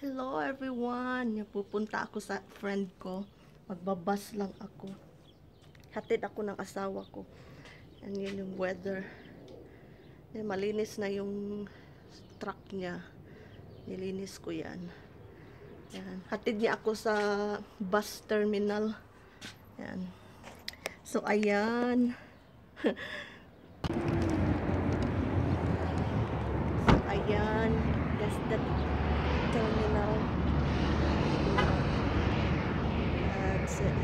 Hello everyone! Pupunta ako sa friend ko. Magbabas lang ako. Hatid ako ng asawa ko. And yun yung weather. Yan, malinis na yung truck niya. Nilinis ko yan. Yan. Hatid niya ako sa bus terminal. Yan. So, ayan. so, ayan. That's the terminal. It.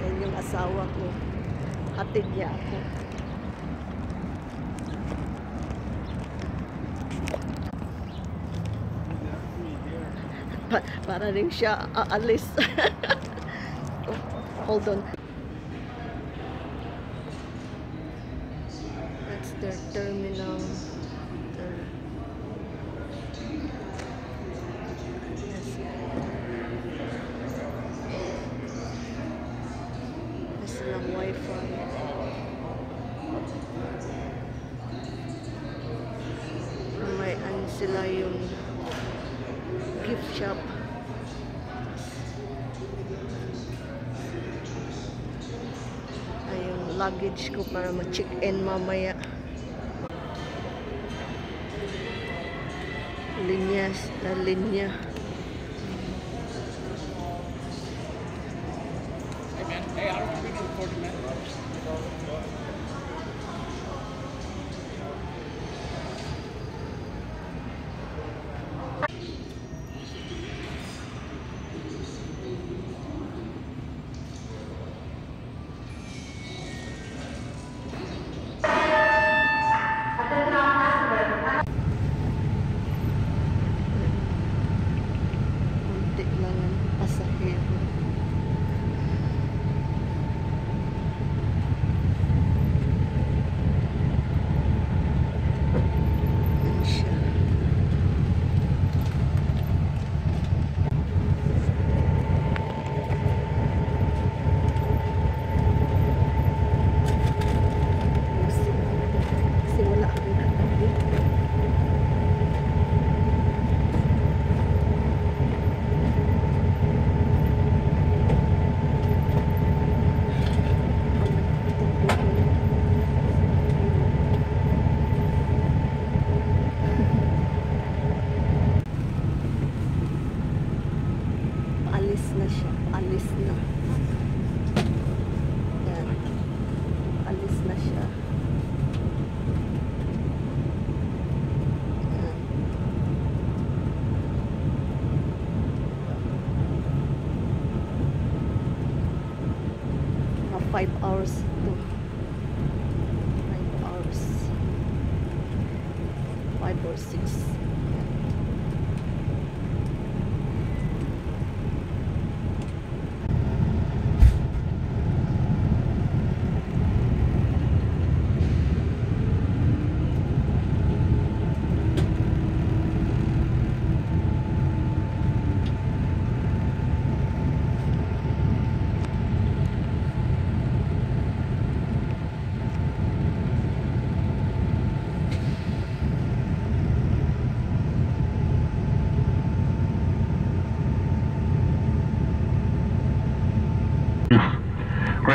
Yan yung asawa ko. Hatid niya ako. Pa- para rin siya aalis. Oh, Hold on. That's their terminal. Luggage ko para ma-check-in mamaya. Linya, na linya. Alis na. Yan. Alis na siya. Yan. Mga 5 hours to 5 hours 5 or 6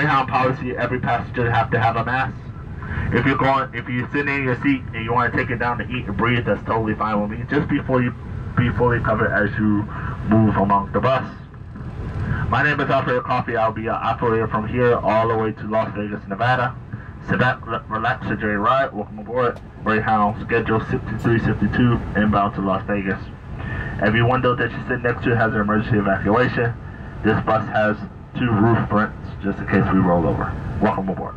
Greyhound policy: every passenger have to have a mask. If you're going, if you're sitting in your seat and you want to take it down to eat and breathe, that's totally fine with me. Just before you be fully covered as you move among the bus. My name is Alfred Coffee. I'll be your operator from here all the way to Las Vegas, Nevada. Sit back, re- relax, enjoy your ride. Welcome aboard. Greyhound schedule 6352 inbound to Las Vegas. Every window that you sit next to has an emergency evacuation. This bus has two roof vents just in case we roll over. Welcome aboard.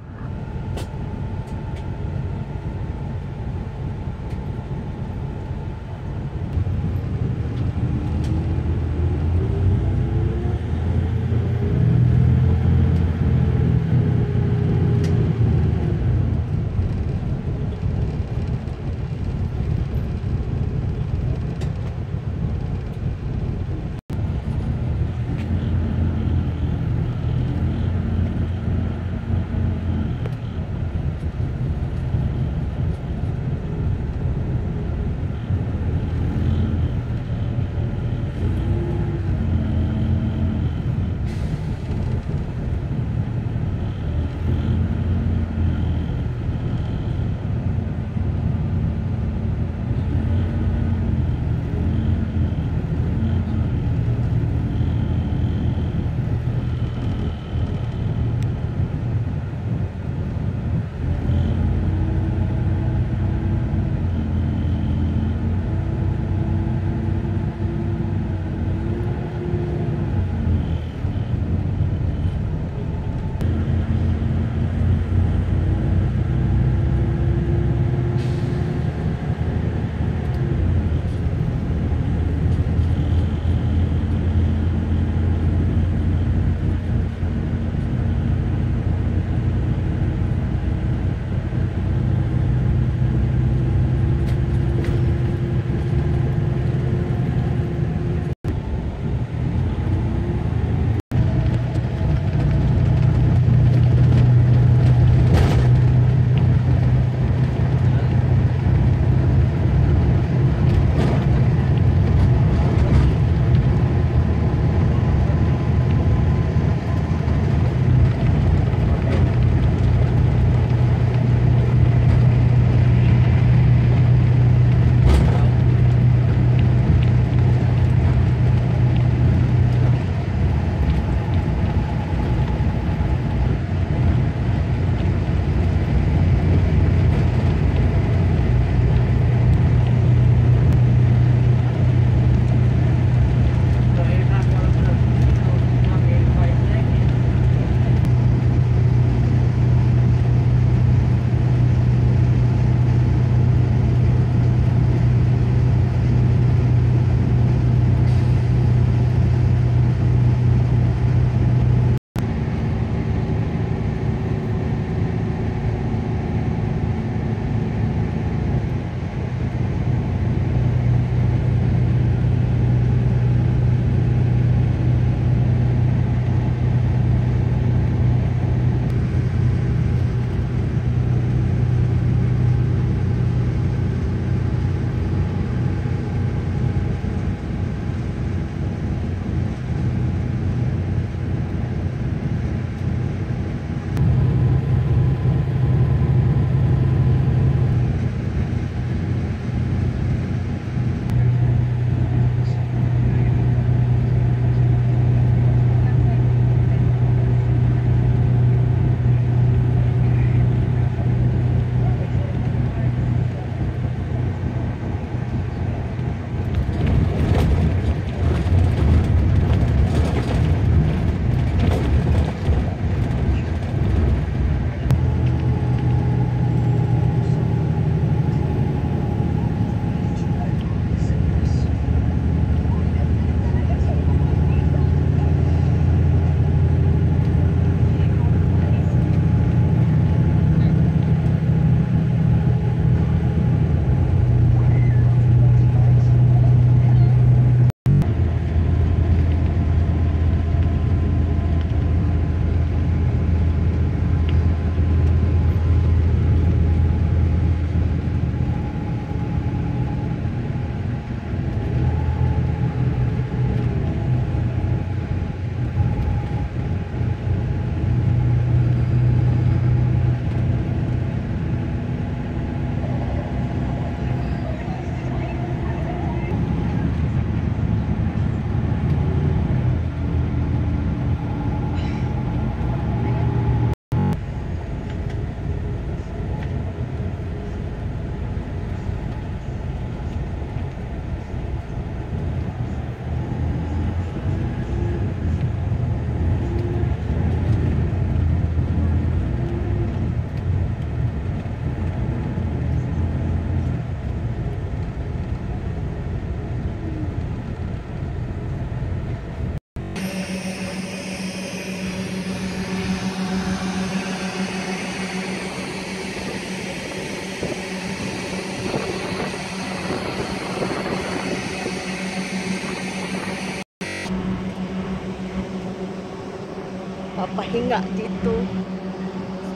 Papahinga dito.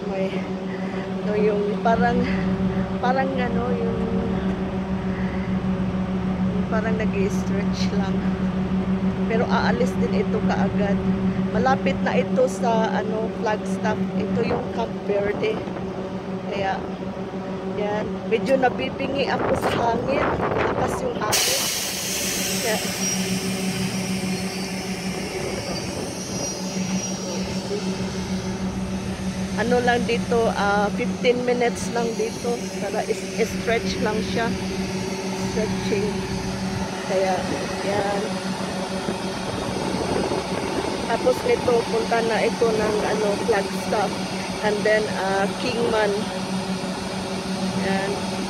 May no, yung parang parang ano yung parang nag-stretch lang. Pero aalis din ito kaagad. Malapit na ito sa ano Flagstaff. Ito yung Camp Verde. Kaya yan, medyo nabibingi ako sa hangin. Lakas yung hangin. Kaya, ano lang dito, ah 15 minutes lang dito para stretch lang siya. Stretching. Kaya, yan. Tapos nito, punta na ito ng ano, Flagstaff. And then, ah Kingman. Yan.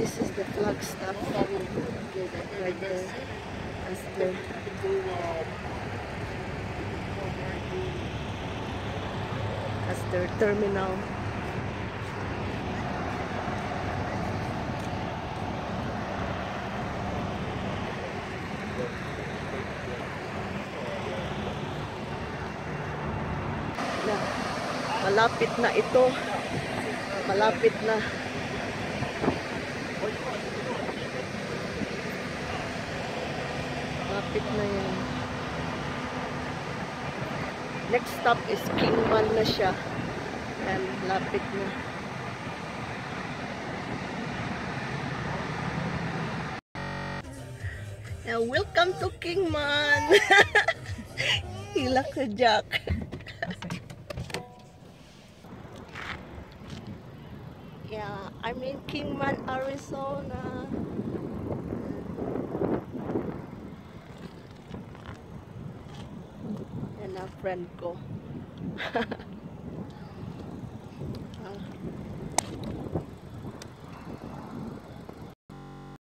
This is the Flagstaff right there. That's the, that's their terminal. Na, malapit na ito. Malapit na. Malapit na yan. Next stop is Kingman na siya. Yan, lapit na. Now, welcome to Kingman! Hila ka, Jack. yeah, I'm in Kingman, Arizona. Yan ang friend ko.